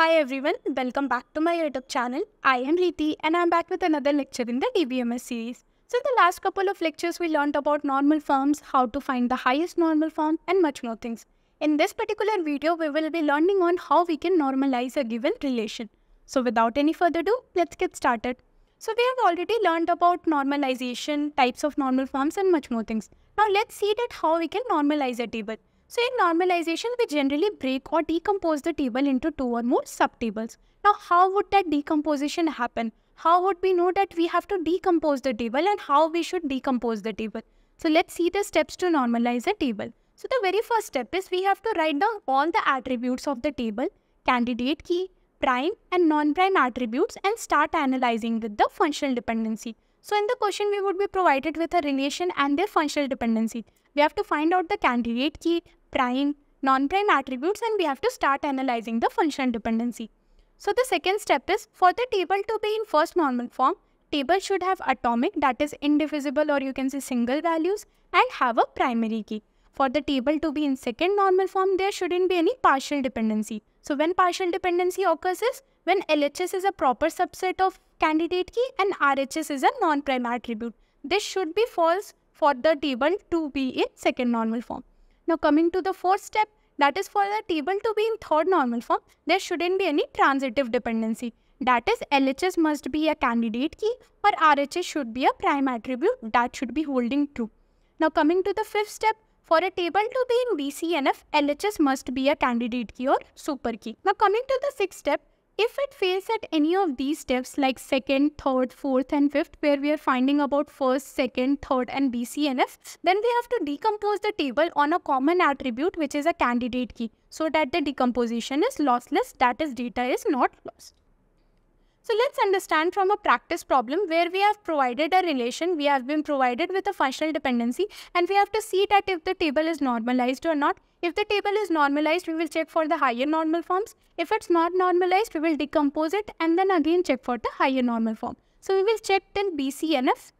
Hi everyone, welcome back to my YouTube channel. I am Riti and I am back with another lecture in the DBMS series. So in the last couple of lectures we learned about normal forms, how to find the highest normal form and much more things. In this particular video we will be learning on how we can normalize a given relation. So without any further ado, let's get started. So we have already learned about normalization, types of normal forms and much more things. Now let's see that how we can normalize a table. So in normalization, we generally break or decompose the table into two or more subtables. Now how would that decomposition happen? How would we know that we have to decompose the table and how we should decompose the table? So let's see the steps to normalize a table. So the very first step is we have to write down all the attributes of the table, candidate key, prime and non-prime attributes and start analyzing with the functional dependency. So in the question, we would be provided with a relation and their functional dependency. We have to find out the candidate key, prime, non-prime attributes and we have to start analyzing the functional dependency. So the second step is for the table to be in first normal form, table should have atomic that is indivisible or you can say single values and have a primary key. For the table to be in second normal form, there shouldn't be any partial dependency. So when partial dependency occurs is when LHS is a proper subset of candidate key and RHS is a non-prime attribute. This should be false for the table to be in second normal form. Now coming to the fourth step, that is for the table to be in third normal form, there shouldn't be any transitive dependency. That is LHS must be a candidate key or RHS should be a prime attribute that should be holding true. Now coming to the fifth step, for a table to be in BCNF, LHS must be a candidate key or super key. Now coming to the sixth step, if it fails at any of these steps like second, third, fourth and fifth where we are finding about first, second, third and BCNF, then we have to decompose the table on a common attribute which is a candidate key so that the decomposition is lossless that is data is not lost. So let's understand from a practice problem where we have provided a relation, we have been provided with a functional dependency and we have to see that if the table is normalized or not. If the table is normalized, we will check for the higher normal forms. If it's not normalized, we will decompose it and then again check for the higher normal form. So we will check till BCNF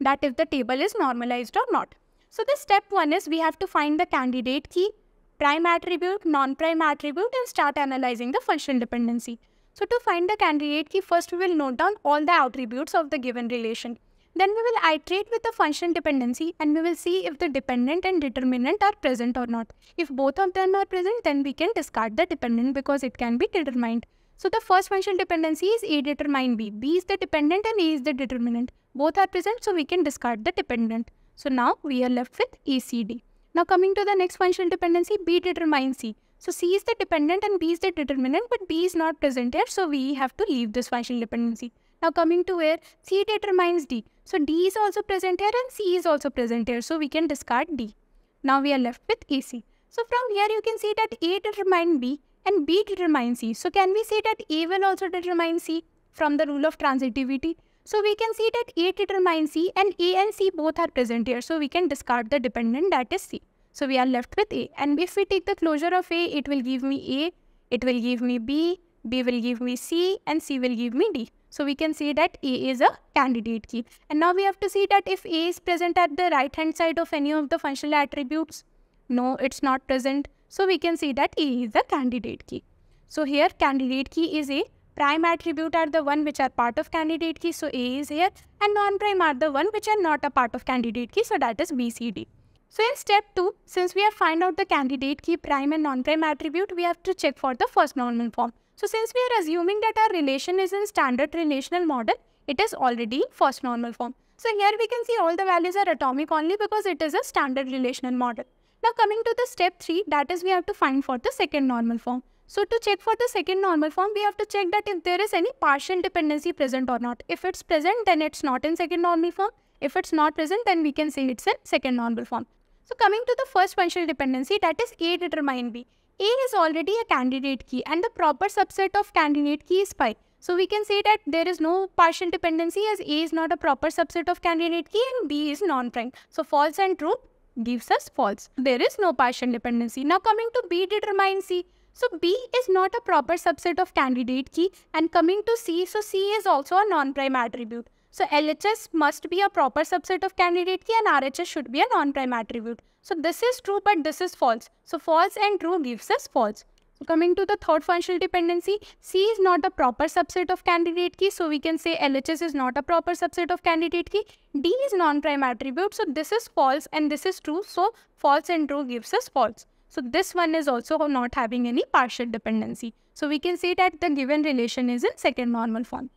that if the table is normalized or not. So the step one is we have to find the candidate key, prime attribute, non-prime attribute and start analyzing the functional dependency. So to find the candidate key, first we will note down all the attributes of the given relation. Then we will iterate with the function dependency and we will see if the dependent and determinant are present or not. If both of them are present, then we can discard the dependent because it can be determined. So the first function dependency is A determine B. B is the dependent and A is the determinant. Both are present, so we can discard the dependent. So now we are left with ACD. Now coming to the next functional dependency, B determines C. So C is the dependent and B is the determinant, but B is not present here. So we have to leave this functional dependency. Now coming to where C determines D. So D is also present here and C is also present here. So we can discard D. Now we are left with AC. So from here you can see that A determines B and B determines C. So can we say that A will also determine C from the rule of transitivity? So we can see that A determines C and A and C both are present here. So we can discard the dependent that is C. So we are left with A. And if we take the closure of A, it will give me A, it will give me B, B will give me C, and C will give me D. So we can say that A is a candidate key. And now we have to see that if A is present at the right hand side of any of the functional attributes, no, it's not present. So we can say that A is the candidate key. So here candidate key is A, prime attribute are the one which are part of candidate key, so A is here, and non-prime are the one which are not a part of candidate key, so that is BCD. So in step 2, since we have find out the candidate key prime and non-prime attribute, we have to check for the first normal form. So since we are assuming that our relation is in standard relational model, it is already first normal form. So here we can see all the values are atomic only because it is a standard relational model. Now coming to the step 3, that is we have to find for the second normal form. So to check for the second normal form, we have to check that if there is any partial dependency present or not. If it's present, then it's not in second normal form. If it's not present, then we can say it's in second normal form. So coming to the first functional dependency that is A determine B. A is already a candidate key and the proper subset of candidate key is phi. So we can say that there is no partial dependency as A is not a proper subset of candidate key and B is non-prime. So false and true gives us false. There is no partial dependency. Now coming to B determine C. So B is not a proper subset of candidate key and coming to C, so C is also a non-prime attribute. So LHS must be a proper subset of candidate key and RHS should be a non-prime attribute. So this is true but this is false. So false and true gives us false. Coming to the third functional dependency, C is not a proper subset of candidate key. So we can say LHS is not a proper subset of candidate key. D is non-prime attribute. So this is false and this is true. So false and true gives us false. So this one is also not having any partial dependency. So we can say that the given relation is in second normal form.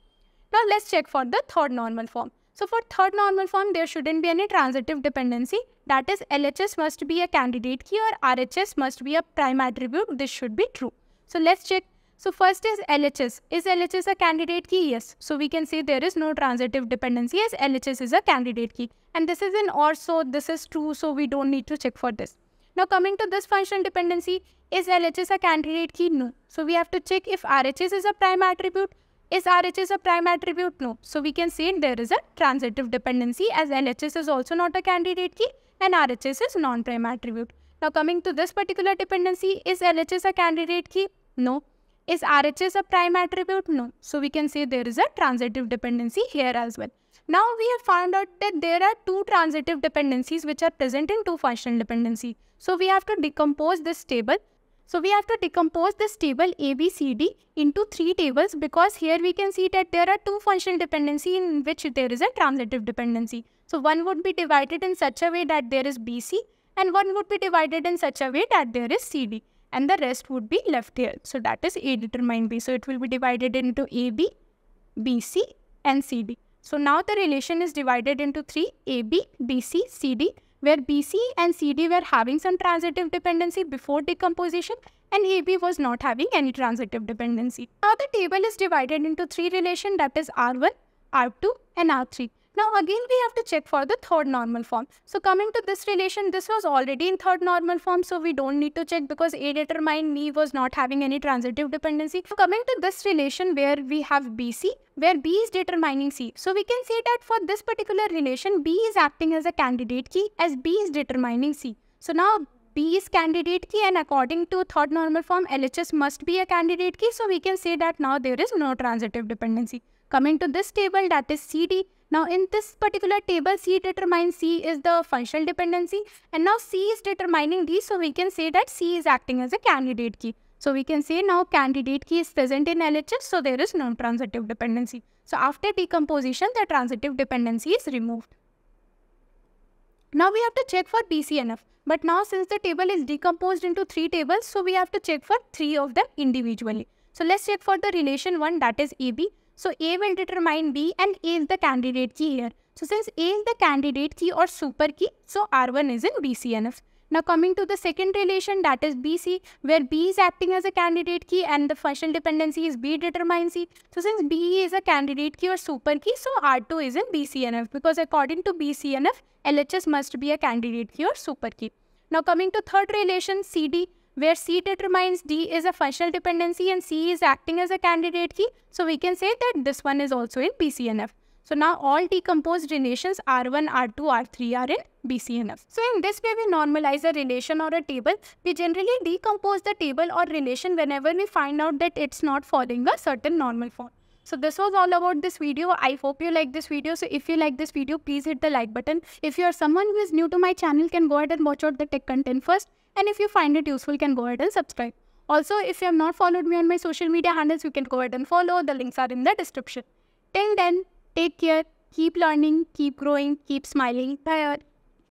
Now let's check for the third normal form. So for third normal form, there shouldn't be any transitive dependency. That is LHS must be a candidate key or RHS must be a prime attribute. This should be true. So let's check. So first is LHS. Is LHS a candidate key? Yes. So we can say there is no transitive dependency as LHS is a candidate key. And this is an OR, so this is true. So we don't need to check for this. Now coming to this functional dependency, is LHS a candidate key? No. So we have to check if RHS is a prime attribute. Is RHS a prime attribute? No. So we can say there is a transitive dependency as LHS is also not a candidate key and RHS is non-prime attribute. Now coming to this particular dependency, is LHS a candidate key? No. Is RHS a prime attribute? No. So we can say there is a transitive dependency here as well. Now we have found out that there are two transitive dependencies which are present in two functional dependency. So we have to decompose this table so we have to decompose this table ABCD into three tables because here we can see that there are two functional dependency in which there is a transitive dependency. So one would be divided in such a way that there is BC and one would be divided in such a way that there is CD and the rest would be left here. So that is A determine B. So it will be divided into AB, BC and CD. So now the relation is divided into three AB, BC, CD where BC and CD were having some transitive dependency before decomposition and AB was not having any transitive dependency. Now the table is divided into three relations that is R1, R2 and R3. Now again we have to check for the third normal form. So coming to this relation, this was already in third normal form so we don't need to check because A determined me was not having any transitive dependency. So coming to this relation where we have BC, where B is determining C. So we can say that for this particular relation, B is acting as a candidate key as B is determining C. So now B is candidate key and according to third normal form, LHS must be a candidate key. So we can say that now there is no transitive dependency. Coming to this table that is CD, now in this particular table, C determines C is the functional dependency and now C is determining D. So we can say that C is acting as a candidate key. So we can say now candidate key is present in LHS, so there is no transitive dependency. So after decomposition, the transitive dependency is removed. Now we have to check for BCNF. But now since the table is decomposed into three tables, so we have to check for three of them individually. So let's check for the relation 1 that is AB. So A will determine B and A is the candidate key here. So since A is the candidate key or super key, so R1 is in BCNF. Now coming to the second relation that is BC where B is acting as a candidate key and the functional dependency is B determines C. So since B is a candidate key or super key so R2 is in BCNF because according to BCNF LHS must be a candidate key or super key. Now coming to third relation CD where C determines D is a functional dependency and C is acting as a candidate key. So we can say that this one is also in BCNF. So now all decomposed relations R1, R2, R3 are in BCNF. So in this way we normalize a relation or a table. We generally decompose the table or relation whenever we find out that it's not following a certain normal form. So this was all about this video. I hope you like this video. So if you like this video, please hit the like button. If you are someone who is new to my channel, can go ahead and watch out the tech content first. And if you find it useful, can go ahead and subscribe. Also, if you have not followed me on my social media handles, you can go ahead and follow. The links are in the description. Till then, take care, keep learning, keep growing, keep smiling. Bye.